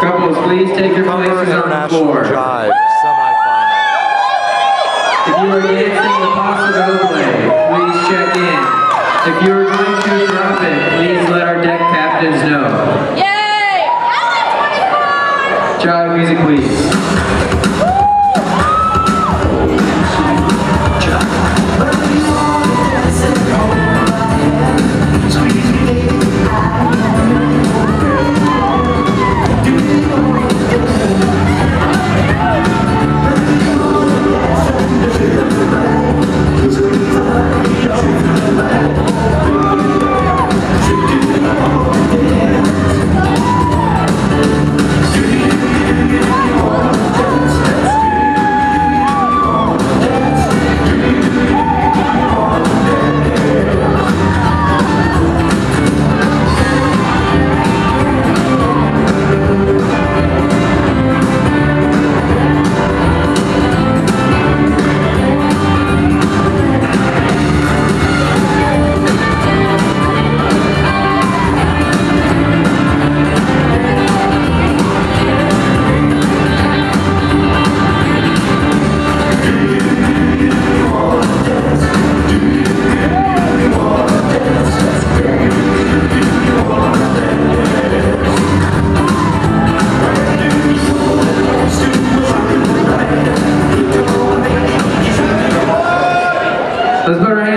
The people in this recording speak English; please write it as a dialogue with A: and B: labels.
A: Couples, please take your
B: Cover
A: places on the
B: International
A: floor.
B: Jive semifinal.
A: If you are dancing the Paso Doble, please check in. If you are going to drop it, please let our deck captains know.
C: Yay!
A: Jive music, please. Let's go, our